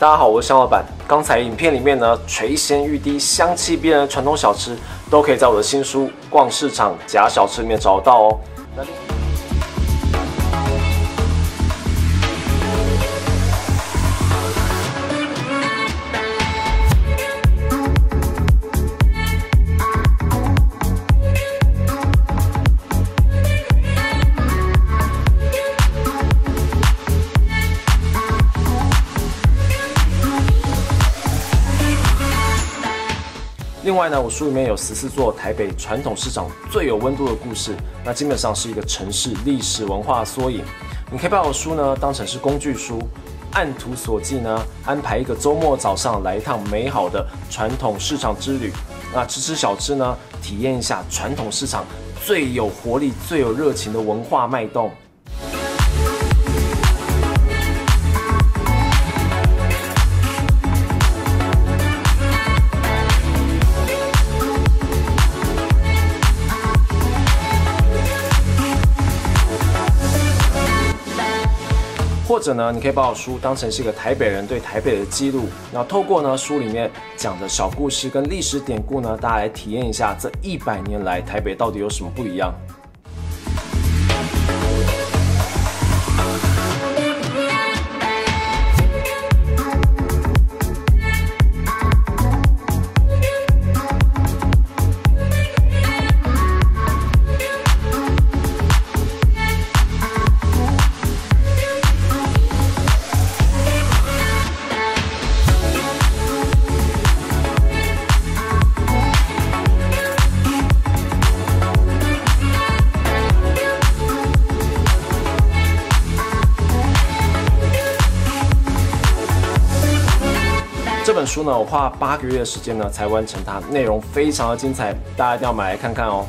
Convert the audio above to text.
大家好，我是肖老板。刚才影片里面呢，垂涎欲滴、香气逼人的传统小吃，都可以在我的新书《逛市场假小吃》里面找到哦。另外呢，我书里面有十四座台北传统市场最有温度的故事，那基本上是一个城市历史文化缩影。你可以把我书呢当成是工具书，按图索骥呢安排一个周末早上来一趟美好的传统市场之旅。那吃吃小吃呢，体验一下传统市场最有活力、最有热情的文化脉动。或者呢，你可以把我书当成是一个台北人对台北的记录，然后透过呢书里面讲的小故事跟历史典故呢，大家来体验一下这一百年来台北到底有什么不一样。这本书呢，我花了八个月的时间呢才完成它，内容非常的精彩，大家一定要买来看看哦。